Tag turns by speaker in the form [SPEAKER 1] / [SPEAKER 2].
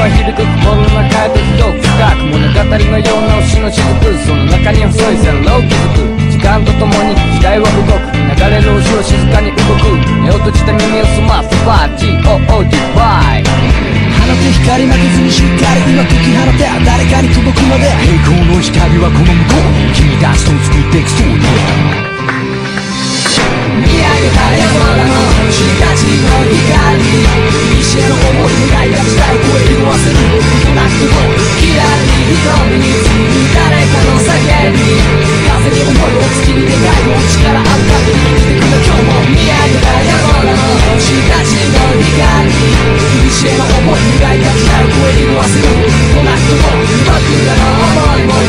[SPEAKER 1] は響く心の中へと広く深く物語のような星の雫その中に細い線路を築く。時間とともに時代は動く。流れる星を静かに動く。目を閉じて耳を澄ますバー GOOD バイ
[SPEAKER 2] 放て光負けずにしっかり今解き放て誰かに届く。まで
[SPEAKER 3] 栄光の光はこの向こう。君たちと作っていくそうだ
[SPEAKER 1] 僕らの想いも